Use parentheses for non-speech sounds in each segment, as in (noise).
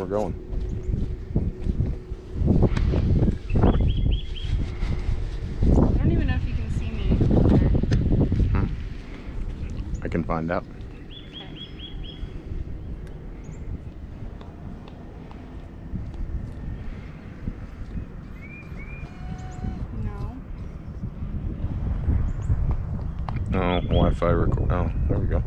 we're going. I don't even know if you can see me. There. I can find out. Okay. No. Oh, Wi-Fi record. Oh, there we go.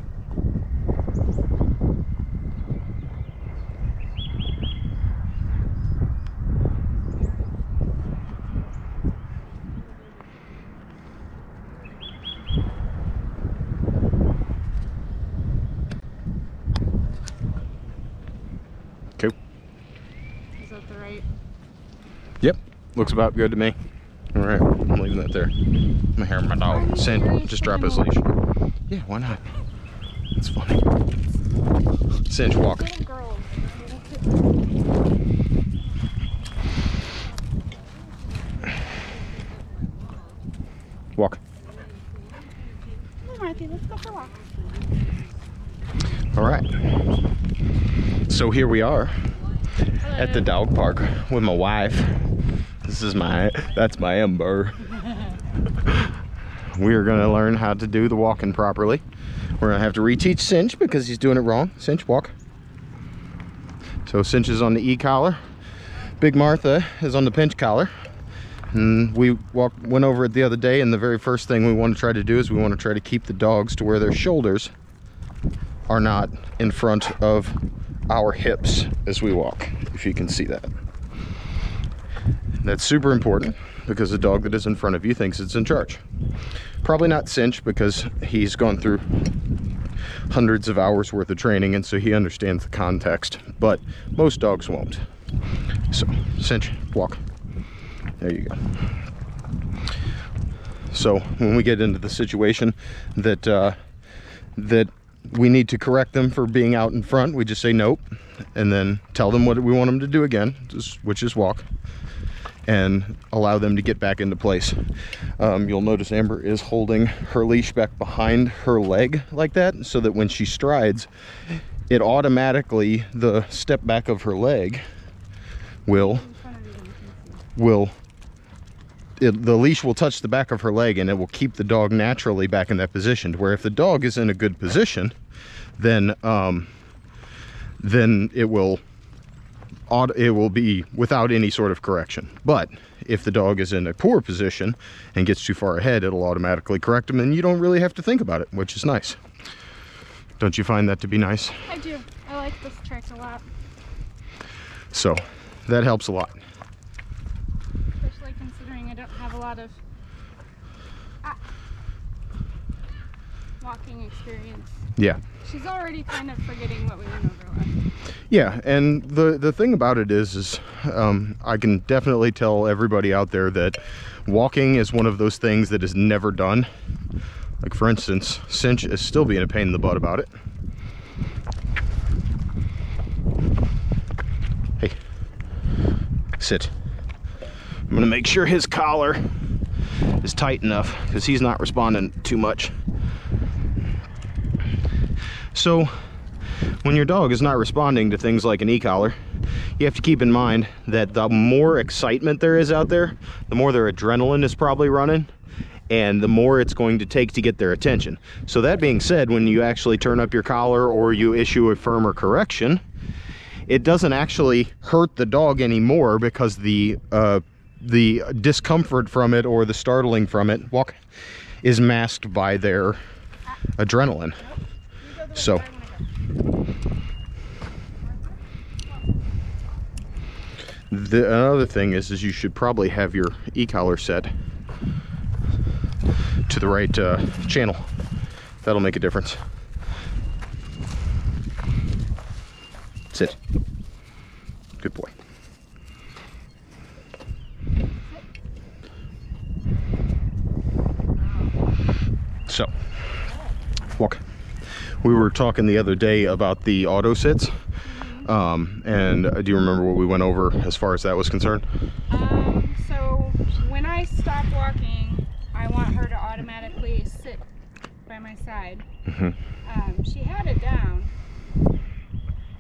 Okay. Is that the right? Yep. Looks about good to me. All right, I'm leaving that there. I'm gonna hear my dog. Cinch, just drop his leash. Yeah, why not? It's funny. Cinch, walk. Little girls. Little kids. Walk. Marthy, let's go for a walk. All right. So here we are at the dog park with my wife. This is my, that's my Amber. we are gonna learn how to do the walking properly. We're gonna have to reteach Cinch because he's doing it wrong. Cinch, walk. So Cinch is on the E-collar. Big Martha is on the pinch collar. And we walked, went over it the other day and the very first thing we want to try to do is we want to try to keep the dogs to where their shoulders are not in front of our hips as we walk, if you can see that. That's super important because the dog that is in front of you thinks it's in charge. Probably not Cinch because he's gone through hundreds of hours worth of training and so he understands the context, but most dogs won't. So, Cinch, walk. There you go. So when we get into the situation that uh, that we need to correct them for being out in front, we just say nope, and then tell them what we want them to do again, which is walk, and allow them to get back into place. Um, you'll notice Amber is holding her leash back behind her leg like that, so that when she strides, it automatically the step back of her leg will will it, the leash will touch the back of her leg and it will keep the dog naturally back in that position where if the dog is in a good position then um, then it will it will be without any sort of correction but if the dog is in a poor position and gets too far ahead it'll automatically correct him and you don't really have to think about it which is nice don't you find that to be nice I do. I like this trick a lot, so that helps a lot especially considering I don't have a lot of ah, walking experience. yeah She's already kind of forgetting what we went over last. Yeah, and the the thing about it is, is um, I can definitely tell everybody out there that walking is one of those things that is never done. Like for instance, Cinch is still being a pain in the butt about it. Hey, sit. I'm gonna make sure his collar is tight enough because he's not responding too much. So when your dog is not responding to things like an e-collar, you have to keep in mind that the more excitement there is out there, the more their adrenaline is probably running, and the more it's going to take to get their attention. So that being said, when you actually turn up your collar or you issue a firmer correction, it doesn't actually hurt the dog anymore because the uh, the discomfort from it or the startling from it walk is masked by their adrenaline. So- The another thing is, is you should probably have your e-collar set to the right uh, channel. That'll make a difference. Sit. Good boy. So, walk. We were talking the other day about the auto sits. Um, and uh, do you remember what we went over as far as that was concerned? Um, so when I stop walking, I want her to automatically sit by my side. Mhm. Um, she had it down.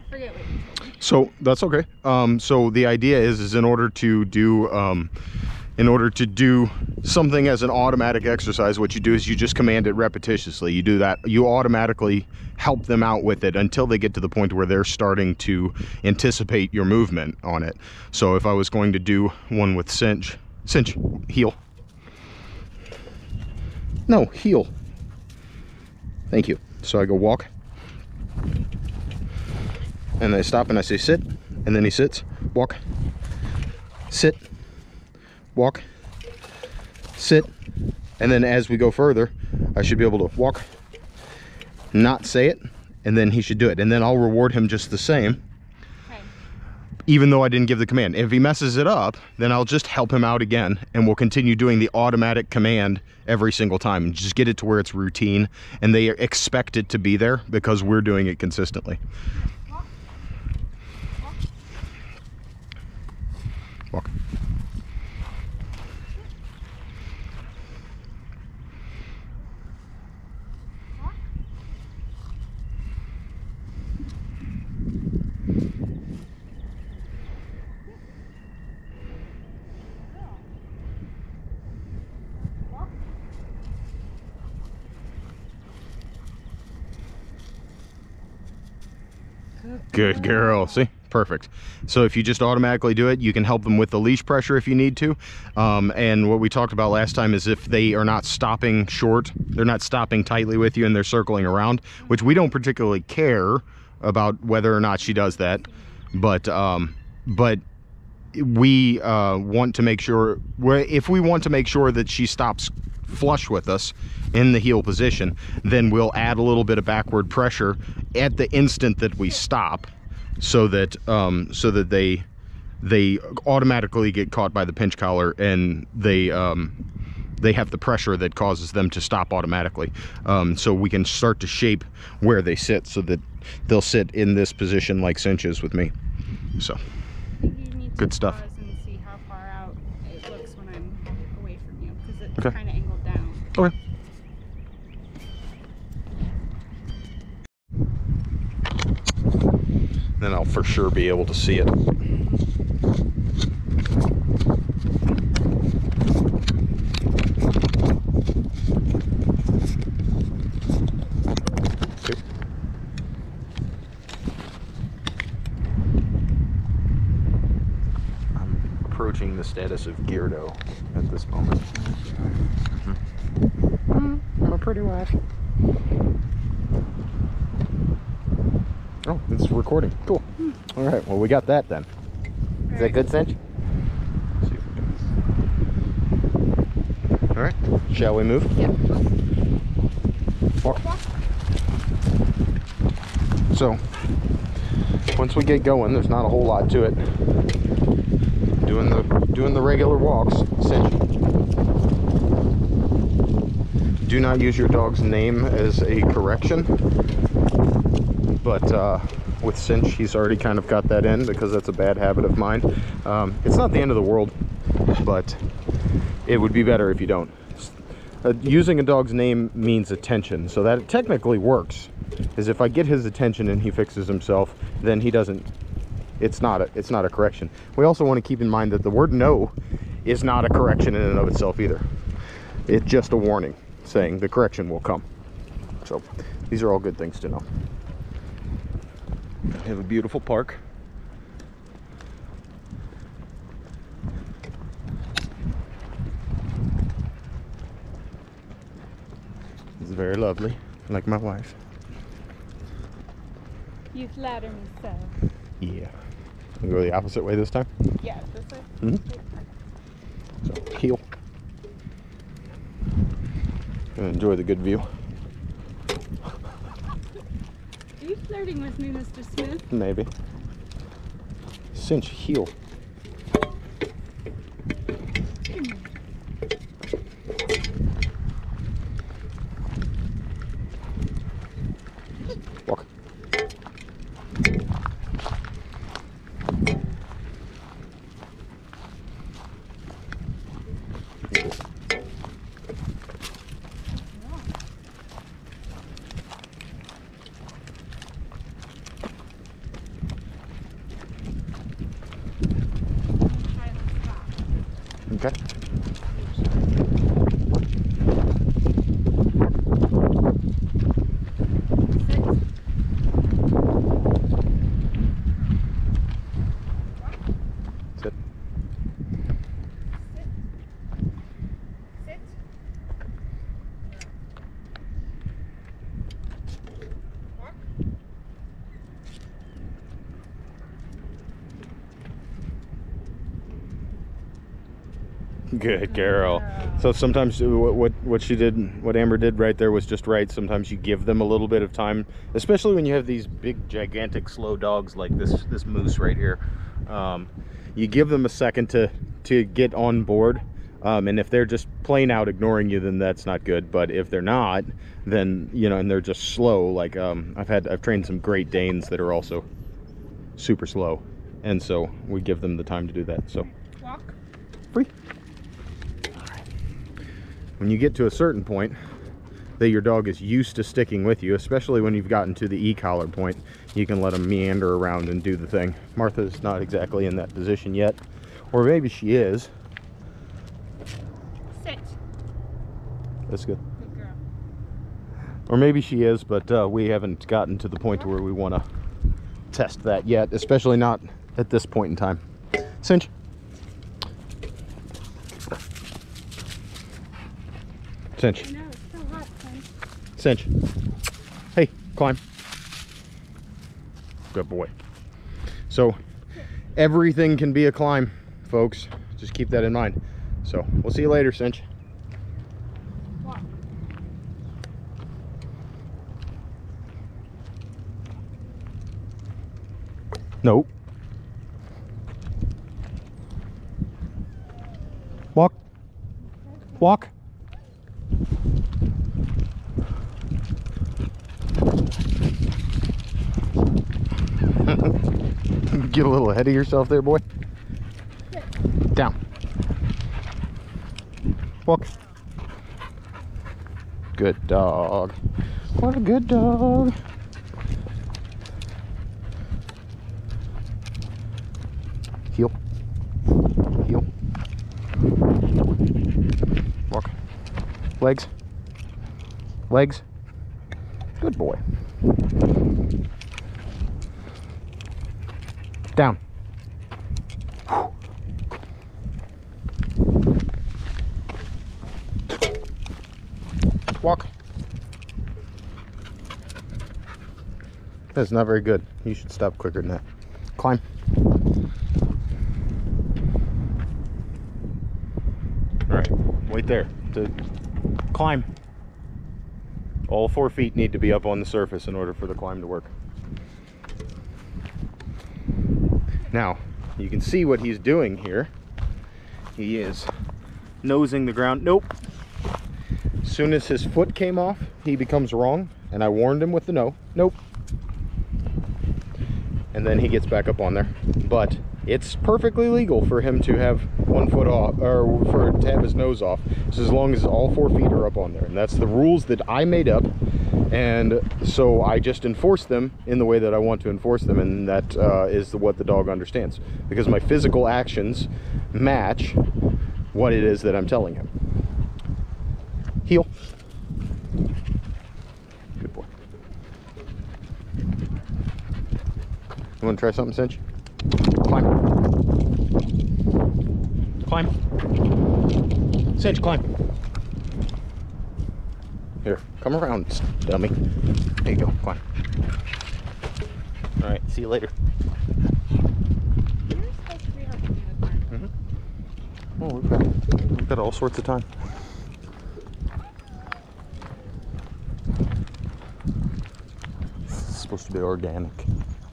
forget what you told me. So that's okay. Um, so the idea is, is in order to do, um, in order to do something as an automatic exercise, what you do is you just command it repetitiously. You do that. You automatically help them out with it until they get to the point where they're starting to anticipate your movement on it. So if I was going to do one with cinch, cinch, heel. No, heel. Thank you. So I go walk. And I stop and I say sit. And then he sits, walk, sit, walk, sit. And then as we go further, I should be able to walk, not say it, and then he should do it. And then I'll reward him just the same, Okay. even though I didn't give the command. If he messes it up, then I'll just help him out again and we'll continue doing the automatic command every single time. And just get it to where it's routine and they expect it to be there because we're doing it consistently. Walk. Good girl. See? Perfect. So if you just automatically do it, you can help them with the leash pressure if you need to. Um, and what we talked about last time is if they are not stopping short, they're not stopping tightly with you and they're circling around, which we don't particularly care about whether or not she does that. But, um, but we uh, want to make sure if we want to make sure that she stops flush with us in the heel position then we'll add a little bit of backward pressure at the instant that we stop so that um, so that they they automatically get caught by the pinch collar and they um, they have the pressure that causes them to stop automatically um, so we can start to shape where they sit so that they'll sit in this position like cinches with me so You need to Good stuff. Pause and see how far out it looks when I'm away from you because it's Okay. kind of angled down. Okay. Then I'll for sure be able to see it. I'm approaching the status of Geardo at this moment. I'm a pretty wife. Oh, it's recording. Cool. Hmm. All right. Well, we got that then. Is that good, Cinch? See if we can- All right. Shall we move? Yeah. Walk. So, once we get going, there's not a whole lot to it. Doing the doing the regular walks. Cinch. Do not use your dog's name as a correction. But uh, with Cinch, he's already kind of got that in because that's a bad habit of mine. Um, it's not the end of the world, but it would be better if you don't. Uh, using a dog's name means attention, so that technically works. Is if I get his attention and he fixes himself, then he doesn't. It's not a. It's not a correction. We also want to keep in mind that the word "no" is not a correction in and of itself either. It's just a warning saying the correction will come. So these are all good things to know. We have a beautiful park. It's very lovely, like my wife. You flatter me so. Yeah. We go the opposite way this time. Yeah, this way. Mhm. So heel. Gonna enjoy the good view. Are you flirting with me, Mr. Smith? Maybe. Cinch heel. Walk. Okay. Sit. Sit. Sit. Walk. Good girl. So sometimes uh, what, what what she did, what Amber did right there was just right. Sometimes you give them a little bit of time, especially when you have these big, gigantic, slow dogs like this this moose right here. Um, you give them a second to to get on board, um, and if they're just plain out ignoring you, then that's not good. But if they're not, then you know, and they're just slow. Like um, I've had I've trained some Great Danes that are also super slow, and so we give them the time to do that. So Walk. free. When you get to a certain point that your dog is used to sticking with you, especially when you've gotten to the e-collar point, you can let them meander around and do the thing. Martha's not exactly in that position yet, or maybe she is. Sit. That's good. Good girl. Or maybe she is, but uh, we haven't gotten to the point where we want to test that yet, especially not at this point in time. Cinch. Cinch. I know, it's so hot. Cinch. Hey, climb. Good boy. So, everything can be a climb, folks. Just keep that in mind. So, we'll see you later, Cinch. Walk. No. Walk. Walk. Get a little ahead of yourself there, boy. Down. Walk. Good dog. What a good dog. Heel. Heel. Walk. Legs. Legs. Good boy. Down. Walk. That's not very good. You should stop quicker than that. Climb. All right, wait there. To climb. All four feet need to be up on the surface in order for the climb to work. Now, you can see what he's doing here. He is nosing the ground. Nope. As soon as his foot came off, he becomes wrong, and I warned him with the no. Nope. And then he gets back up on there. But it's perfectly legal for him to have one foot off, or for to have his nose off, so as long as all four feet are up on there. And that's the rules that I made up. And so I just enforce them in the way that I want to enforce them, and that uh, is the, what the dog understands. Because my physical actions match what it is that I'm telling him. Heel. Good boy. You want to try something, Cinch? Climb. Climb. Cinch, climb. Here, come around, dummy. There you go, come on. All right, see you later. You're supposed to be helping me with mine. Oh, we've got, we've got all sorts of time. It's supposed to be organic,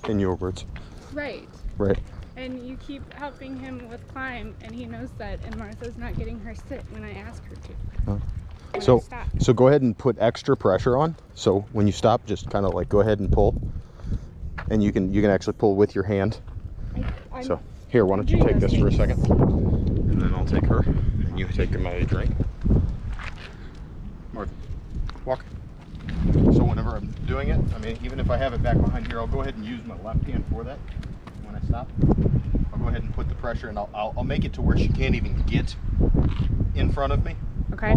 in your words. Right. Right. And you keep helping him with climb, and he knows that. And Martha's not getting her sit when I ask her to. Huh. So, so go ahead and put extra pressure on. So when you stop, just kind of like go ahead and pull, and you can you can actually pull with your hand. I, So here, why don't you take this for a second, and then I'll take her, and you take my drink. Martha, walk. So whenever I'm doing it, I mean, even if I have it back behind here, I'll go ahead and use my left hand for that when I stop. I'll go ahead and put the pressure and I'll, I'll, I'll make it to where she can't even get in front of me. Okay.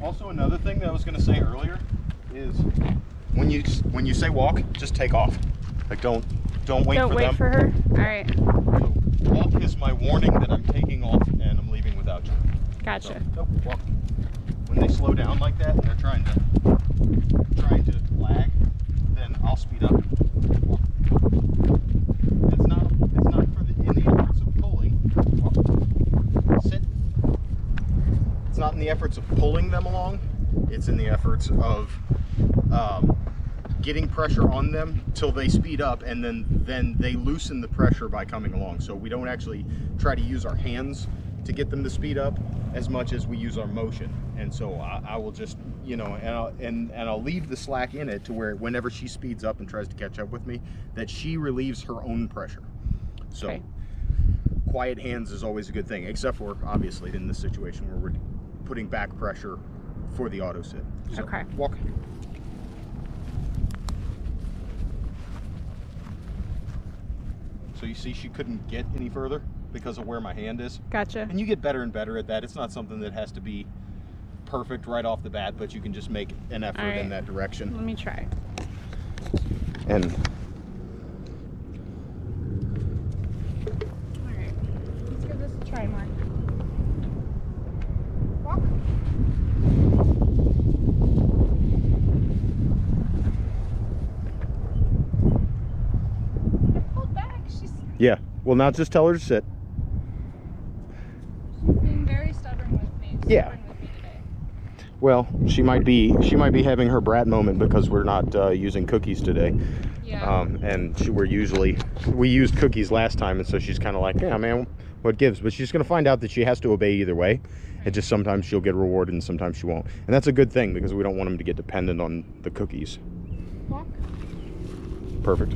Also, another thing that I was going to say earlier is when you when you say walk, just take off. Like don't don't wait Don't for wait them. for her. All right. So, walk is my warning that I'm taking off and I'm leaving without you. So, Gotcha. nope, walk. When they slow down like that and they're trying to trying to lag, then I'll speed up. Walk. It's not it's not for the in the efforts of pulling. Walk. Sit. It's not in the efforts of pulling them along. It's in the efforts of um, getting pressure on them till they speed up, and then then they loosen the pressure by coming along. So we don't actually try to use our hands to get them to speed up as much as we use our motion. And so I, I will just, you know, and I'll, and and I'll leave the slack in it to where whenever she speeds up and tries to catch up with me, that she relieves her own pressure. So Okay. quiet hands is always a good thing, except for obviously in this situation where we're putting back pressure for the auto sit. So, Okay. Walk. So you see she couldn't get any further because of where my hand is. Gotcha. And you get better and better at that. It's not something that has to be perfect right off the bat, but you can just make an effort All right. in that direction. Let me try. And All right. Let's give this a try, Mark. Walk. I pulled back. She's yeah, well now just tell her to sit. being very stubborn with me. Yeah. With me today. Well, she might be she might be having her brat moment because we're not uh, using cookies today. Yeah. Um, and she, we're usually we used cookies last time, and so she's kind of like, yeah, man, what gives? But she's gonna find out that she has to obey either way. and just sometimes she'll get rewarded and sometimes she won't, and that's a good thing because we don't want them to get dependent on the cookies. Walk. Perfect.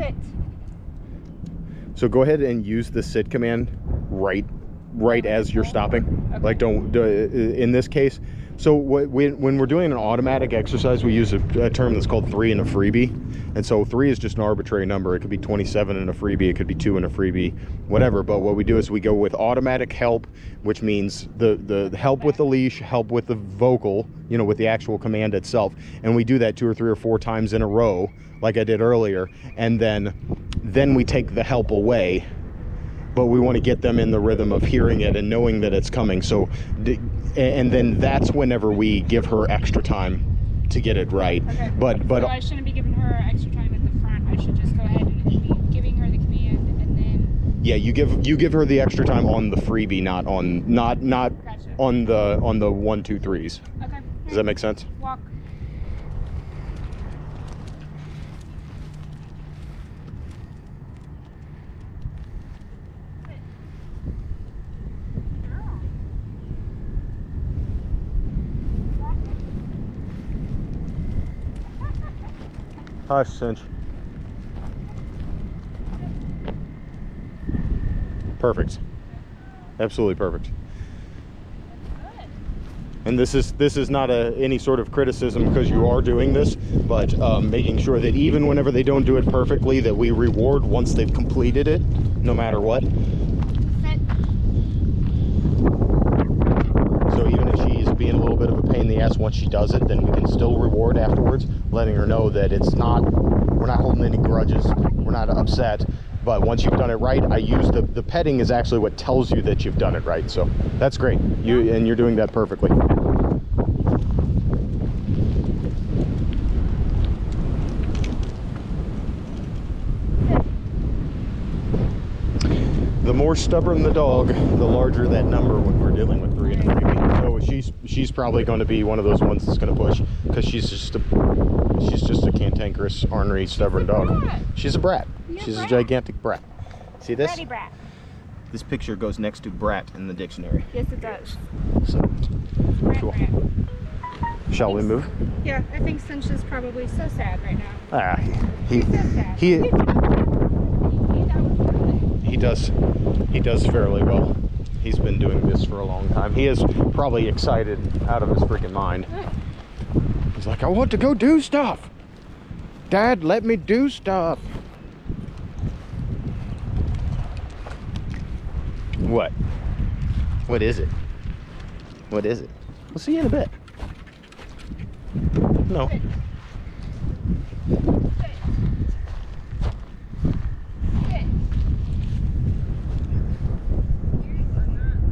Sit. So go ahead and use the sit command right right as you're stopping. Okay. Like don't uh, in this case. So when, we're doing an automatic exercise, we use a, term that's called three and a freebie. And so three is just an arbitrary number. It could be 27 and a freebie. It could be two and a freebie, whatever. But what we do is we go with automatic help, which means the, the help with the leash, help with the vocal, you know, with the actual command itself. And we do that two or three or four times in a row, like I did earlier. And then, then we take the help away but we want to get them in the rhythm of hearing it and knowing that it's coming. So, and then that's whenever we give her extra time to get it right. Okay. But but so I shouldn't be giving her extra time at the front. I should just go ahead and be giving her the command and then. yeah, you give you give her the extra time on the freebie, not on not not Gotcha. on the on the one two threes. Okay. Does that make sense? Walk. cinch. Perfect. Absolutely perfect. And this is this is not a, any sort of criticism because you are doing this, but um, making sure that even whenever they don't do it perfectly, that we reward once they've completed it, no matter what. Once she does it, then we can still reward afterwards, letting her know that it's not we're not holding any grudges, we're not upset. But once you've done it right, I use the the petting is actually what tells you that you've done it right. So that's great. You and you're doing that perfectly. The more stubborn the dog, the larger that number when we're dealing with three and a freebie. She's she's probably going to be one of those ones that's going to push because she's just a she's just a cantankerous, ornery, stubborn dog. brat. She's a brat. Yeah, She's a brat. gigantic brat. See this? Bratty brat. This picture goes next to brat in the dictionary. Yes, it does. So, Brat, Cool. shall we move? Yeah, I think Cinch is probably so sad right now. Ah, he He's so sad. he He- good. he does he does fairly well. He's been doing this for a long time. He is probably excited out of his freaking mind. He's like, I want to go do stuff. Dad, let me do stuff. What? What is it? What is it? We'll see you in a bit. No. Sit. Sit. You are not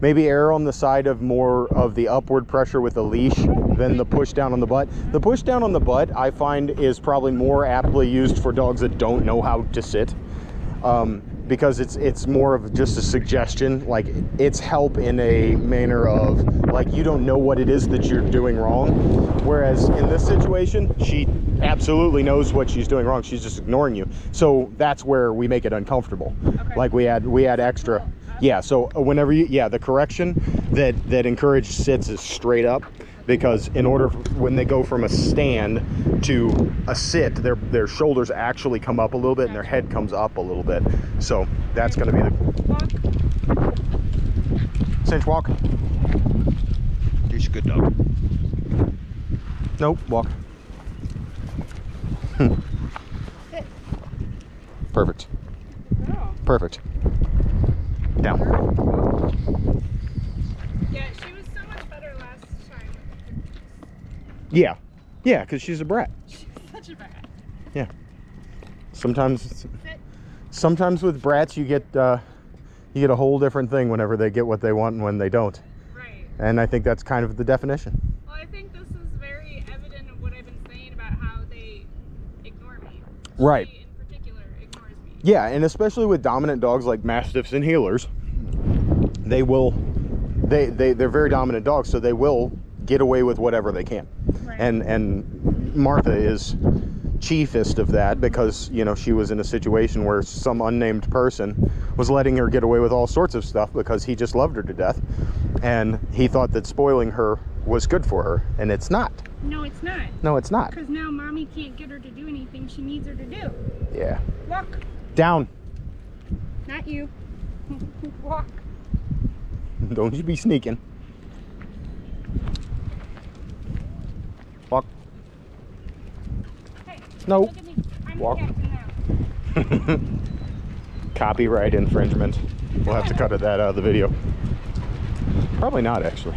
maybe err on the side of more of the upward pressure with the leash than the push down on the butt. The push down on the butt, I find, is probably more aptly used for dogs that don't know how to sit. Um, because it's it's more of just a suggestion like it's help in a manner of like you don't know what it is that you're doing wrong whereas in this situation she absolutely knows what she's doing wrong she's just ignoring you so that's where we make it uncomfortable Okay. like we add we add extra yeah so uh, whenever you yeah the correction that that encouraged sits is straight up because in order when they go from a stand to a sit their their shoulders actually come up a little bit and their head comes up a little bit. So that's going to be the Walk. cinch walk. You're a good dog. Nope walk. Sit. (laughs) perfect oh. perfect down Yeah, she was so much better last time. yeah yeah because she's a brat She's such a brat. Yeah. Sometimes sometimes with brats you get uh, you get a whole different thing whenever they get what they want and when they don't Right. and i think that's kind of the definition Well, I think this is very evident of what I've been saying about how they ignore me. Right. She, in particular, ignores me. Yeah and especially with dominant dogs like mastiffs and heelers they will they, they they're very dominant dogs so they will get away with whatever they can Right. and and martha is chiefest of that because you know she was in a situation where some unnamed person was letting her get away with all sorts of stuff because he just loved her to death and he thought that spoiling her was good for her and it's not No, it's not. no it's not Because now mommy can't get her to do anything she needs her to do. yeah Walk. Down Not you. (laughs) Walk. (laughs) don't you be sneaking walk Hey. no Look at me. I'm Walk. now. (laughs) copyright infringement we'll have to cut that out of the video probably not actually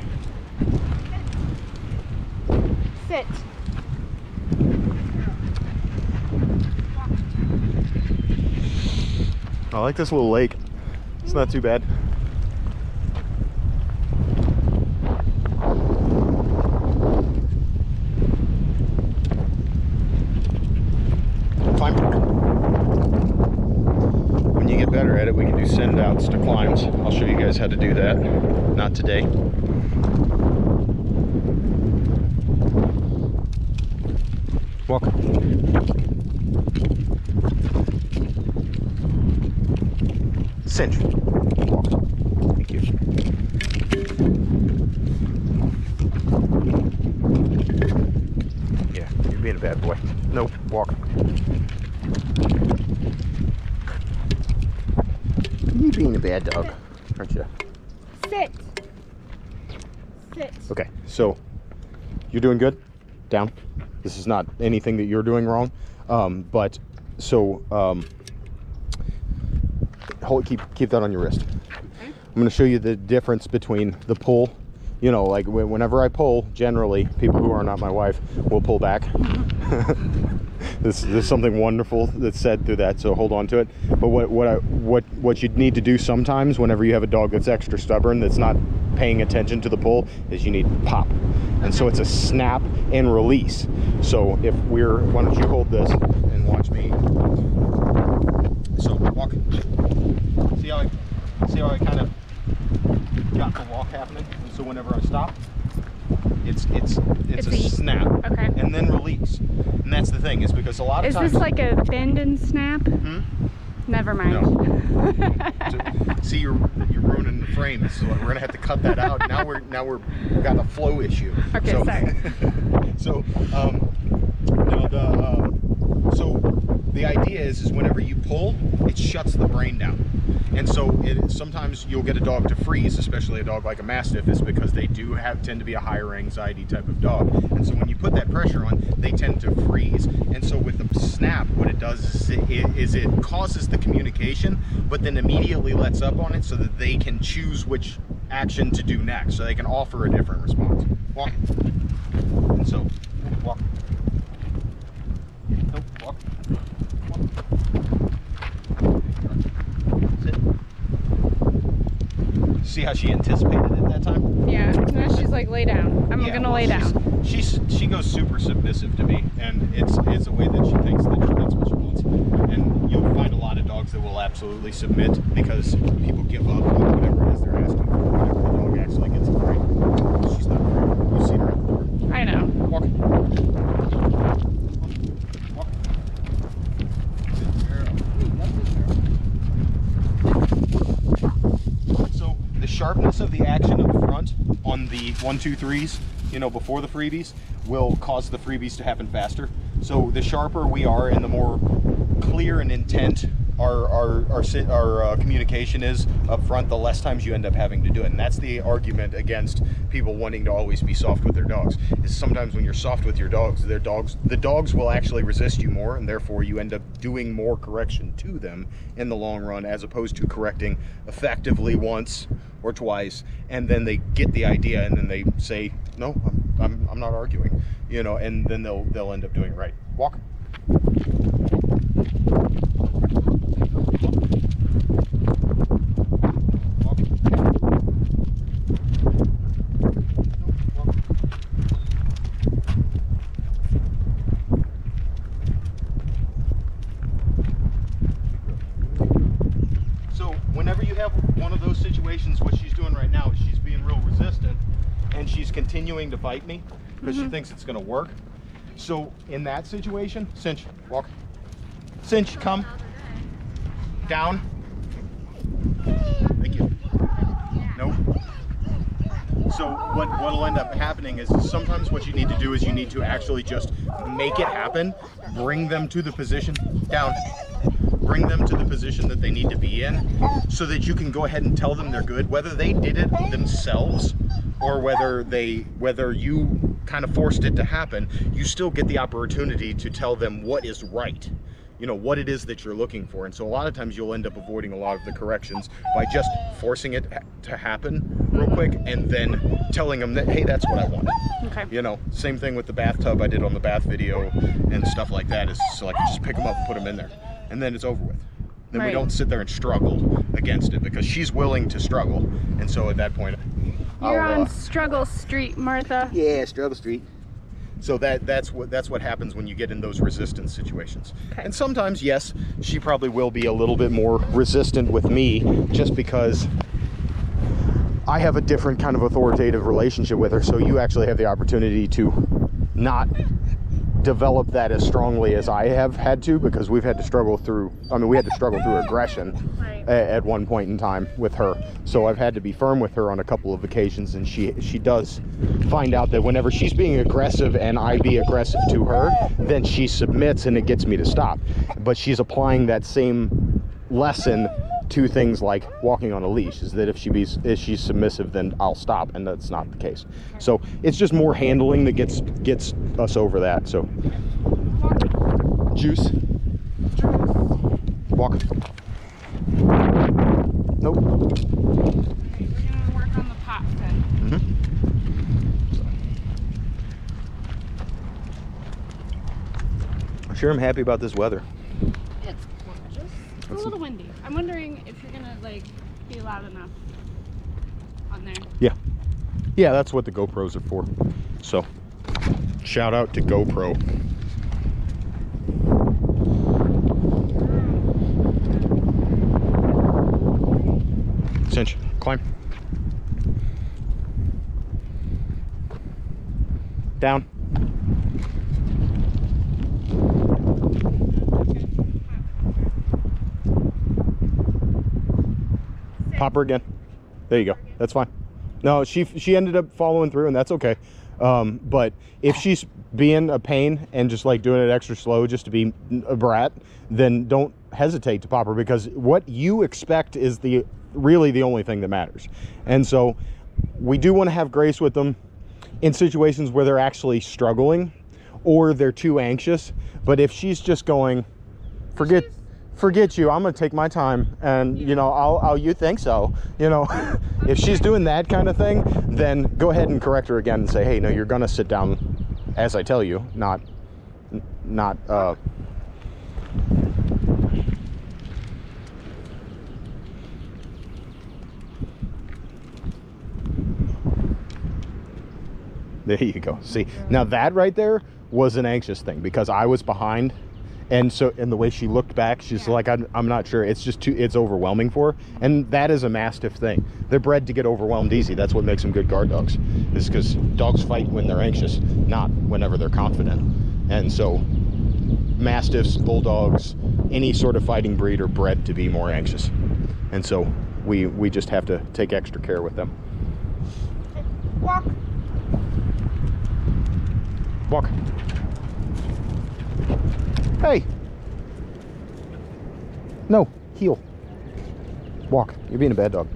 Sit. I like this little lake. It's not too bad. When you get better at it, we can do send outs to climbs. I'll show you guys how to do that. Not today. Walk. Cinch. Walk. Thank you. Yeah, you're being a bad boy. Nope, walk. You being a bad dog, aren't you? Sit. Sit. Okay, so you're doing good. Down. This is not anything that you're doing wrong. Um, but so um, hold keep keep that on your wrist. I'm going to show you the difference between the pull. You know, like whenever I pull, generally people who are not my wife will pull back. (laughs) this there's something wonderful that's said through that, so hold on to it. But what what I what what you need to do sometimes whenever you have a dog that's extra stubborn that's not paying attention to the pull is you need pop. And so it's a snap and release. So if we're why don't you hold this and watch me. So walk. See how I see how I kind of got the walk happening. So whenever I stop, it's it's it's, It's a a- snap Okay. and then release. And that's the thing is because a lot of Is times this like a bend and snap? Hmm? Never mind. (laughs) see you're you're ruining the frame so we're gonna have to cut that out now we're now we're we got a flow issue Okay, so, sorry. (laughs) so um now the um, so the idea is is whenever you pull it shuts the brain down. And so it, sometimes you'll get a dog to freeze, especially a dog like a Mastiff, is because they do have tend to be a higher anxiety type of dog. And so when you put that pressure on, they tend to freeze. And so with the snap, what it does is it, is it causes the communication, but then immediately lets up on it so that they can choose which action to do next. So they can offer a different response. Walk. And so, walk. Nope, walk. Sit. See how she anticipated it that time? Yeah. Now she's like, lay down. I'm Yeah, gonna well, lay down. She's she goes super submissive to me, and it's it's a way that she thinks that she, that's what she wants. And you'll find a lot of dogs that will absolutely submit because people give up on whatever it is they're asking for. Whenever the dog actually gets afraid, she's not afraid. You've seen her at the door. I know. Walk. Good girl. So the sharpness of the action up front on the one, two, threes, you know, before the freebies, will cause the freebies to happen faster. So the sharper we are and the more clear and intent our our our, our uh, communication is up front, the less times you end up having to do it. And that's the argument against people wanting to always be soft with their dogs. Is sometimes when you're soft with your dogs, their dogs the dogs will actually resist you more, and therefore you end up doing more correction to them in the long run, as opposed to correcting effectively once or twice, and then they get the idea, and then they say, "No, I'm I'm, I'm not arguing," you know, and then they'll they'll end up doing right. Walk. Walk. So whenever you have one of those situations, what she's doing right now is she's being real resistant and she's continuing to fight me because she mm-hmm. thinks it's gonna work. So in that situation, cinch, walk. Cinch, come. Down. Thank you. Nope. So what what'll end up happening is sometimes what you need to do is you need to actually just make it happen, bring them to the position down, bring them to the position that they need to be in, so that you can go ahead and tell them they're good, whether they did it themselves or whether they whether you kind of forced it to happen. You still get the opportunity to tell them what is right you know what it is that you're looking for. And so a lot of times you'll end up avoiding a lot of the corrections by just forcing it to happen real mm-hmm. quick and then telling them that hey that's what i want. Okay. you know same thing with the bathtub i did on the bath video and stuff like that is so like just pick them up and put them in there and then it's over with. Then we don't sit there and struggle against it because she's willing to struggle. And so at that point You're I'll, on uh, Struggle Street, Martha. yeah, Struggle Street. So that that's what that's what happens when you get in those resistance situations. Okay. And sometimes, yes, she probably will be a little bit more resistant with me just because I have a different kind of authoritative relationship with her. So you actually have the opportunity to not develop that as strongly as I have had to because we've had to struggle through I mean we had to struggle through aggression Right. at one point in time with her. So I've had to be firm with her on a couple of occasions and she she does find out that whenever she's being aggressive and I be aggressive to her, then she submits and it gets me to stop. But she's applying that same lesson to things like walking on a leash is that if she be if she's submissive then I'll stop and that's not the case. So it's just more handling that gets gets us over that. So juice walk nope Okay, we're gonna work on the pot then. sure I'm happy about this weather It's gorgeous. It's a little windy. I'm wondering if you're gonna like be loud enough on there. yeah. Yeah that's what the GoPros are for. So shout out to GoPro. Cinch climb. Down pop her again there you go that's fine no she she ended up following through and that's okay Um, but if she's being a pain and just like doing it extra slow just to be a brat, then don't hesitate to pop her because what you expect is the really the only thing that matters. And so we do want to have grace with them in situations where they're actually struggling or they're too anxious. But if she's just going, forget forget you i'm gonna take my time and you know i'll, I'll you think so. You know (laughs) if she's doing that kind of thing then go ahead and correct her again and say hey no you're gonna sit down as i tell you not not uh there you go. See now that right there was an anxious thing because i was behind and so and the way she looked back she's Yeah. like I'm, I'm not sure. It's just too it's overwhelming for her. And that is a mastiff thing. They're bred to get overwhelmed easy. That's what makes them good guard dogs. Is because dogs fight when they're anxious not whenever they're confident. And so mastiffs bulldogs any sort of fighting breed are bred to be more anxious. And so we we just have to take extra care with them. Walk. walk hey. No heel. Walk. You're being a bad dog.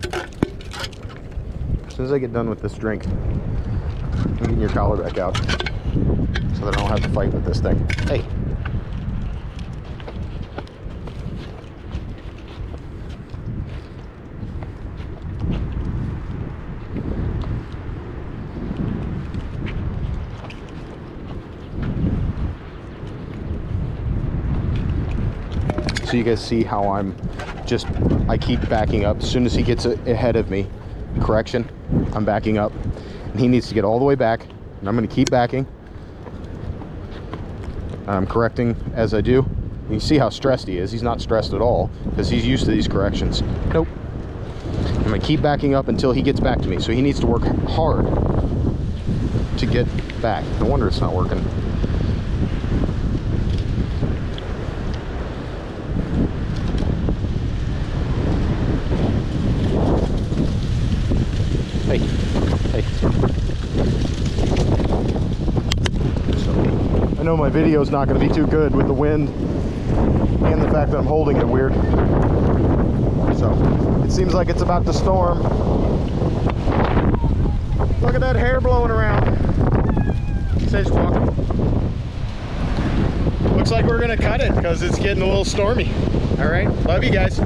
As soon as i get done with this drink i'm getting your collar back out so that i don't have to fight with this thing. Hey you guys see how I'm just I keep backing up. As soon as he gets ahead of me correction I'm backing up. And he needs to get all the way back and I'm gonna keep backing. I'm correcting as I do. You see how stressed he is. He's not stressed at all because he's used to these corrections. Nope. I'm gonna keep backing up until he gets back to me. So he needs to work hard to get back. No wonder it's not working Hey, hey. So, I know my video is not going to be too good with the wind and the fact that I'm holding it weird. So, it seems like it's about to storm. Look at that hair blowing around. Looks like we're going to cut it because it's getting a little stormy. All right, love you guys.